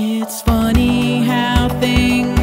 It's funny how things